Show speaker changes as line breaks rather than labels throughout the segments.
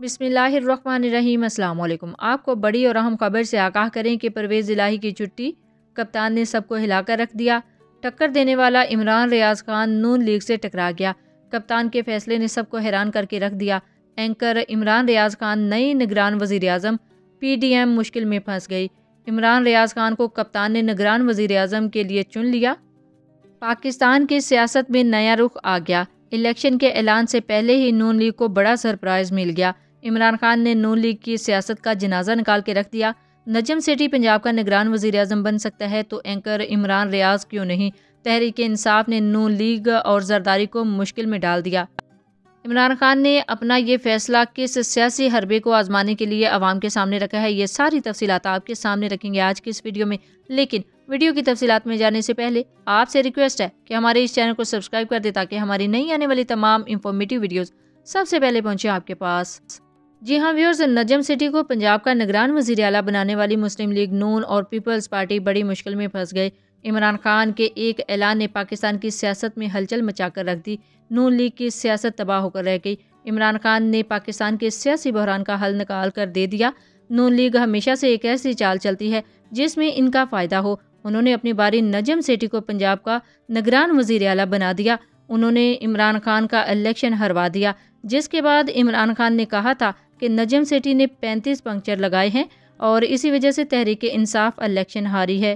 बिसमीम अल्लाम आपको बड़ी और अहम खबर से आगाह करें कि परवेज़ इलाही की छुट्टी कप्तान ने सबको हिलाकर रख दिया। टक्कर देने वाला इमरान रियाज खान नून लीग से टकरा गया। कप्तान के फैसले ने सबको हैरान करके रख दिया। एंकर इमरान रियाज खान नई निगरान वज़ीर अजम पी डी एम मुश्किल में फंस गई। इमरान रियाज खान को कप्तान ने निगरान वज़ीर अजम के लिए चुन लिया। पाकिस्तान की सियासत में नया रुख आ गया। इलेक्शन के ऐलान से पहले ही नून लीग को बड़ा सरप्राइज़ मिल गया। इमरान खान ने नून लीग की सियासत का जनाजा निकाल के रख दिया। नजम सेठी पंजाब का निगरान वज़ीर अजम बन सकता है तो एंकर इमरान रियाज क्यों नहीं? तहरीक इंसाफ ने नून लीग और जरदारी को मुश्किल में डाल दिया। इमरान खान ने अपना ये फैसला किस सियासी हरबे को आजमाने के लिए आवाम के सामने रखा है, ये सारी तफसीत आपके सामने रखेंगे आज की इस वीडियो में। लेकिन वीडियो की तफसीत में जाने से पहले आपसे रिक्वेस्ट है कि हमारे इस चैनल को सब्सक्राइब कर दे ताकि हमारी नई आने वाली तमाम इंफॉर्मेटिव वीडियोज़ सबसे पहले पहुँचे आपके पास। जी हाँ व्यूअर्स नजम सिटी को पंजाब का निगरान वज़ीर अला बनाने वाली मुस्लिम लीग नून और पीपल्स पार्टी बड़ी मुश्किल में फंस गए इमरान खान के एक ऐलान ने पाकिस्तान की सियासत में हलचल मचाकर रख दी। नून लीग की सियासत तबाह होकर रह गई। इमरान खान ने पाकिस्तान के सियासी बहरान का हल निकाल कर दे दिया। नून लीग हमेशा से एक ऐसी चाल चलती है जिसमें इनका फ़ायदा हो। उन्होंने अपनी बारी नजम सेठी को पंजाब का निगरान वज़ीर अला बना दिया। उन्होंने इमरान खान का इलेक्शन हरवा दिया। जिसके बाद इमरान खान ने कहा था कि नजम सेठी ने 35 पंक्चर लगाए हैं और इसी वजह से तहरीक इंसाफ इलेक्शन हारी है।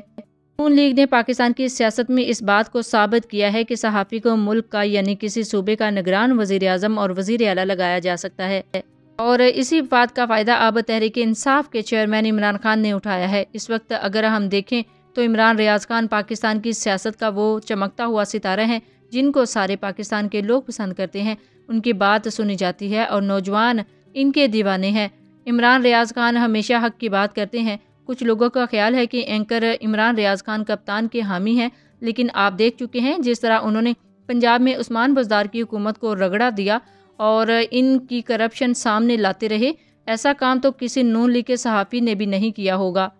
नून लीग ने पाकिस्तान की सियासत में इस बात को साबित किया है कि सहाफ़ी को मुल्क का यानी किसी सूबे का निगरान वज़ीर अजम और वज़ीर अला लगाया जा सकता है। और इसी बात का फ़ायदा अब तहरीक इंसाफ के चेयरमैन इमरान खान ने उठाया है। इस वक्त अगर हम देखें तो इमरान रियाज खान पाकिस्तान की सियासत का वो चमकता हुआ सितारा है, जिनको सारे पाकिस्तान के लोग पसंद करते हैं। उनकी बात सुनी जाती है और नौजवान इनके दीवाने हैं। इमरान रियाज खान हमेशा हक की बात करते हैं। कुछ लोगों का ख्याल है कि एंकर इमरान रियाज खान कप्तान के हामी हैं, लेकिन आप देख चुके हैं जिस तरह उन्होंने पंजाब में उस्मान बजदार की हुकूमत को रगड़ा दिया और इनकी करप्शन सामने लाते रहे, ऐसा काम तो किसी नून लीग के सहाफ़ी ने भी नहीं किया होगा।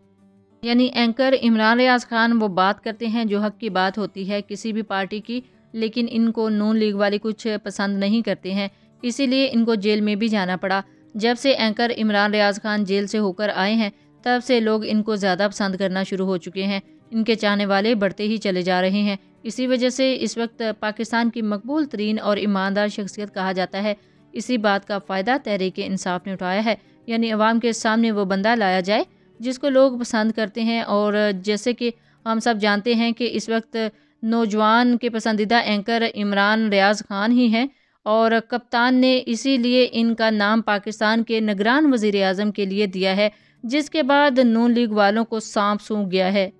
यानी एंकर इमरान रियाज खान वो बात करते हैं जो हक की बात होती है किसी भी पार्टी की, लेकिन इनको नून लीग वाले कुछ पसंद नहीं करते हैं। इसीलिए इनको जेल में भी जाना पड़ा। जब से एंकर इमरान रियाज खान जेल से होकर आए हैं, तब से लोग इनको ज़्यादा पसंद करना शुरू हो चुके हैं। इनके चाहने वाले बढ़ते ही चले जा रहे हैं। इसी वजह से इस वक्त पाकिस्तान की मकबूल तरीन और ईमानदार शख्सियत कहा जाता है। इसी बात का फ़ायदा तहरीक इंसाफ ने उठाया है, यानी अवाम के सामने वो बंदा लाया जाए, जिसको लोग पसंद करते हैं और जैसे कि हम सब जानते हैं कि इस वक्त नौजवान के पसंदीदा एंकर इमरान रियाज खान ही हैं। और कप्तान ने इसीलिए इनका नाम पाकिस्तान के निगरान वज़ीर अजम के लिए दिया है, जिसके बाद नून लीग वालों को सांप सूंघ गया है।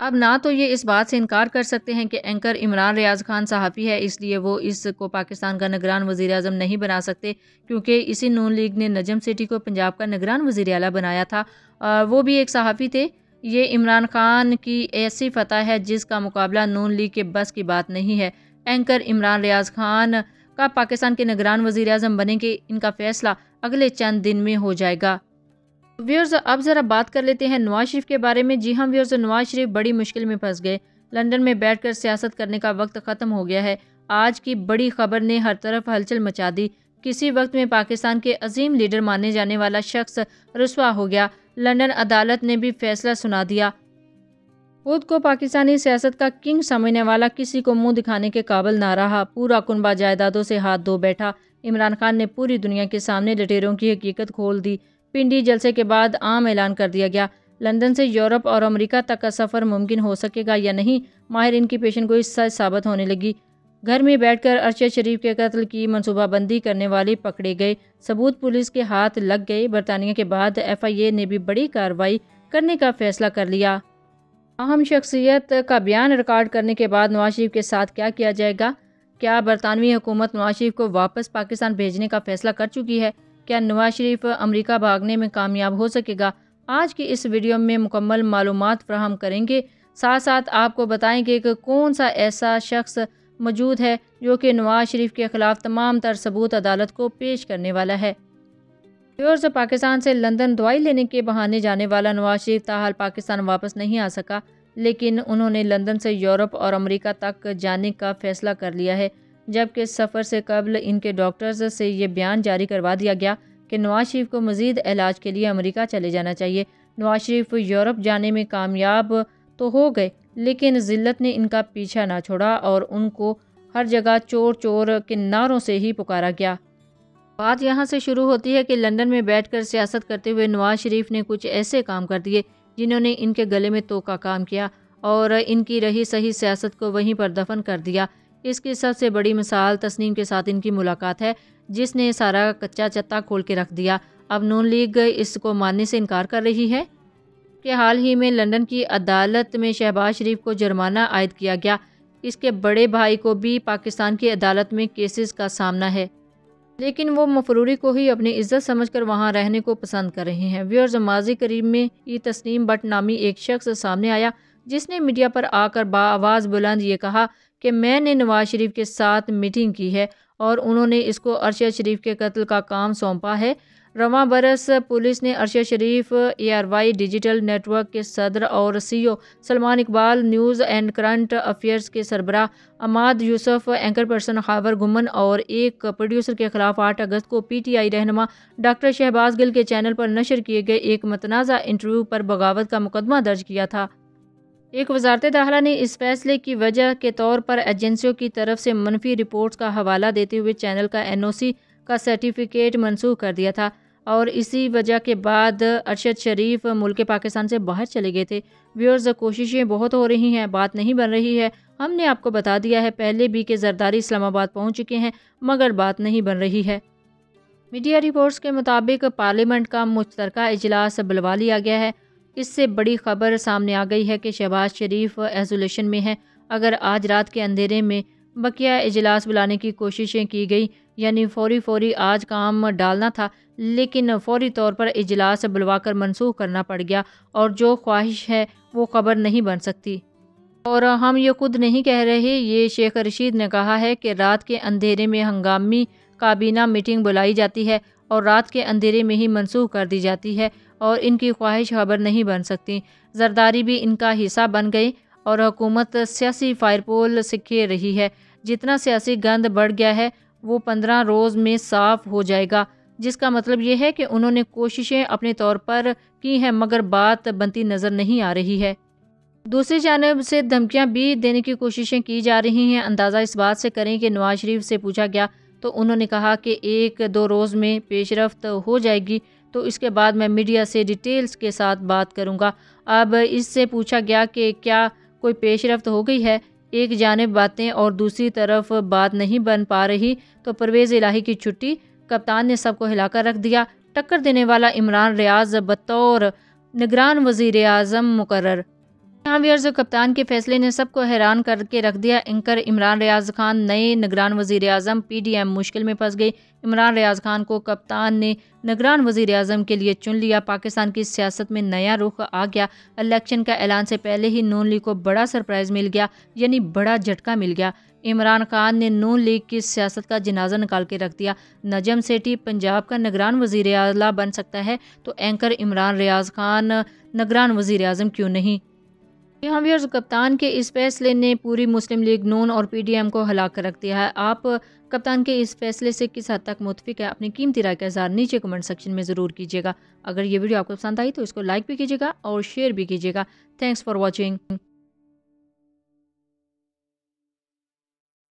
अब ना तो ये इस बात से इनकार कर सकते हैं कि एंकर इमरान रियाज खान सहाफ़ी है, इसलिए वो इसको पाकिस्तान का निगरान वज़ीर अजम नहीं बना सकते, क्योंकि इसी नून लीग ने नजम सिटी को पंजाब का निगरान वज़ीर अला बनाया था। वो भी एक सहाफ़ी थे। ये इमरान खान की ऐसी फतह है जिसका मुकाबला नून लीग के बस की बात नहीं है। एंकर इमरान रियाज खान का पाकिस्तान के निगरान वज़ीर अजम बनेंगे, इनका फैसला अगले चंद दिन में हो जाएगा। व्यूर्स अब ज़रा बात कर लेते हैं नवाज़ शरीफ के बारे में। जी हाँ व्यूर्स नवाज़ शरीफ बड़ी मुश्किल में फंस गए। लंदन में बैठकर सियासत करने का वक्त ख़त्म हो गया है। आज की बड़ी खबर ने हर तरफ़ हलचल मचा दी। किसी वक्त में पाकिस्तान के अजीम लीडर माने जाने वाला शख्स रसवा हो गया। लंदन अदालत ने भी फैसला सुना दिया। खुद को पाकिस्तानी सियासत का किंग समझने वाला किसी को मुँह दिखाने के काबिल ना रहा। पूरा कुनबा जायदादों से हाथ धो बैठा। इमरान खान ने पूरी दुनिया के सामने लटेरों की हकीकत खोल दी। पिंडी जलसे के बाद आम ऐलान कर दिया गया। लंदन से यूरोप और अमेरिका तक का सफ़र मुमकिन हो सकेगा या नहीं, माहिर की पेशन गोई सच साबित होने लगी। घर में बैठकर अरशद शरीफ के कत्ल की मनसूबाबंदी करने वाले पकड़े गए। सबूत पुलिस के हाथ लग गए। बरतानिया के बाद एफआईए ने भी बड़ी कार्रवाई करने का फैसला कर लिया। अहम शख्सियत का बयान रिकॉर्ड करने के बाद नवाज़ शरीफ के साथ क्या किया जाएगा? क्या बरतानवी हुकूमत नवाज़ शरीफ को वापस पाकिस्तान भेजने का फैसला कर चुकी है? क्या नवाज़ शरीफ अमरीका भागने में कामयाब हो सकेगा? आज की इस वीडियो में मुकम्मल मालूम फ्राहम करेंगे। साथ साथ आपको बताएँगे कि कौन सा ऐसा शख्स मौजूद है जो कि नवाज़ शरीफ के ख़िलाफ़ तमाम तर सबूत अदालत को पेश करने वाला है। व्यूअर्स पाकिस्तान से लंदन दवाई लेने के बहाने जाने वाला नवाज़ शरीफ ताहाल पाकिस्तान वापस नहीं आ सका, लेकिन उन्होंने लंदन से यूरोप और अमेरिका तक जाने का फैसला कर लिया है, जबकि सफ़र से कबल इनके डॉक्टर्स से ये बयान जारी करवा दिया गया कि नवाज़ शरीफ को मज़ीद इलाज के लिए अमेरिका चले जाना चाहिए। नवाज़ शरीफ यूरोप जाने में कामयाब तो हो गए, लेकिन ज़िल्लत ने इनका पीछा ना छोड़ा और उनको हर जगह चोर चोर के नारों से ही पुकारा गया। बात यहाँ से शुरू होती है कि लंदन में बैठकर सियासत करते हुए नवाज़ शरीफ ने कुछ ऐसे काम कर दिए, जिन्होंने इनके गले में तो का काम किया और इनकी रही सही सियासत को वहीं पर दफन कर दिया। इसकी सबसे बड़ी मिसाल तस्नीम के साथ इनकी मुलाकात है, जिसने सारा कच्चा चत्ता खोल के रख दिया। अब नून लीग इसको मानने से इनकार कर रही है कि हाल ही में लंदन की अदालत में शहबाज शरीफ को जुर्माना आयद किया गया। इसके बड़े भाई को भी पाकिस्तान की अदालत में केसेस का सामना है। लेकिन वो मफरूरी को ही अपनी इज़्ज़त समझ कर वहाँ रहने को पसंद कर रहे हैं। व्यूअर्स, माजी करीब में ये तस्नीम बट नामी एक शख्स सामने आया, जिसने मीडिया पर आकर बाआवाज़ बुलंद ये कहा कि मैंने नवाज़ शरीफ के साथ मीटिंग की है और उन्होंने इसको अरशद शरीफ के कत्ल का काम सौंपा है। रवा बरस पुलिस ने Arshad Sharif A R Y digital network के सदर और CEO Salman Iqbal, news and current affairs के सरबरा अमाद यूसुफ, एंकर पर्सन खावर गुमन और एक प्रोड्यूसर के खिलाफ आठ अगस्त को पीटीआई रहनमा डॉक्टर शहबाज गिल के चैनल पर नशर किए गए एक मतनाज़ा इंटरव्यू पर बगावत का मुकदमा दर्ज किया था। एक वजारत दाखिला ने इस फैसले की वजह के तौर पर एजेंसियों की तरफ़ से मनफी रिपोर्ट्स का हवाला देते हुए चैनल का एनओसी का सर्टिफिकेट मनसूख कर दिया था। और इसी वजह के बाद अरशद शरीफ मुल्क पाकिस्तान से बाहर चले गए थे। व्यूअर्स, कोशिशें बहुत हो रही हैं, बात नहीं बन रही है। हमने आपको बता दिया है, पहले भी कि जरदारी इस्लामाबाद पहुँच चुके हैं, मगर बात नहीं बन रही है। मीडिया रिपोर्ट्स के मुताबिक पार्लियामेंट का मुश्तर इजलास बुलवा लिया गया है। इससे बड़ी खबर सामने आ गई है कि शहबाज शरीफ आइसोलेशन में है। अगर आज रात के अंधेरे में बकिया इजलास बुलाने की कोशिशें की गई यानी फौरी फौरी आज काम डालना था, लेकिन फौरी तौर पर इजलास बुलवाकर मनसूख करना पड़ गया और जो ख्वाहिश है वो खबर नहीं बन सकती। और हम ये खुद नहीं कह रहे, ये शेख रशीद ने कहा है कि रात के अंधेरे में हंगामी काबीना मीटिंग बुलाई जाती है और रात के अंधेरे में ही मनसूख कर दी जाती है और इनकी ख्वाहिश खबर नहीं बन सकती। जरदारी भी इनका हिस्सा बन गई और हुकूमत सियासी फायरपोल से खेल रही है। जितना सियासी गंद बढ़ गया है वो पंद्रह रोज़ में साफ़ हो जाएगा, जिसका मतलब ये है कि उन्होंने कोशिशें अपने तौर पर की हैं, मगर बात बनती नज़र नहीं आ रही है। दूसरी जानब से धमकियाँ भी देने की कोशिशें की जा रही हैं। अंदाज़ा इस बात से करें कि नवाज़ शरीफ से पूछा गया तो उन्होंने कहा कि एक दो रोज़ में पेशरफ हो जाएगी तो इसके बाद मैं मीडिया से डिटेल्स के साथ बात करूँगा। अब इससे पूछा गया कि क्या कोई पेशरफ हो गई है? एक जानब बातें और दूसरी तरफ़ बात नहीं बन पा रही तो परवेज़ इलाही की छुट्टी कप्तान ने सबको हिलाकर रख दिया। टक्कर देने वाला इमरान रियाज बतौर निगरान वज़ीर अजम मुकर व्यूअर्स कप्तान के फैसले ने सबको हैरान करके रख दिया। एंकर इमरान रियाज खान नए निगरान वज़ीर अजम पी डी एम मुश्किल में फंस गई इमरान रियाज खान को कप्तान ने निगरान वज़ीर अजम के लिए चुन लिया। पाकिस्तान की सियासत में नया रुख आ गया। इलेक्शन का ऐलान से पहले ही नून लीग को बड़ा सरप्राइज़ मिल गया, यानी बड़ा झटका मिल गया। इमरान खान ने नून लीग की सियासत का जनाजा निकाल के रख दिया। नजम सेठी, पंजाब का निगरान वज़ीर अला बन सकता है तो एंकर इमरान रियाज खान निगरान वज़ीर अजम क्यों नहीं? यहाँ व्यर्स कप्तान के इस फैसले ने पूरी मुस्लिम लीग नून और पीडीएम को हला कर रख दिया है। आप, कप्तान के इस फैसले से किस हद तक मुतफिक है, अपनी कीमती राय का इजहार नीचे कमेंट सेक्शन में ज़रूर कीजिएगा। अगर ये वीडियो आपको पसंद आई तो इसको लाइक भी कीजिएगा और शेयर भी कीजिएगा। Thanks for watching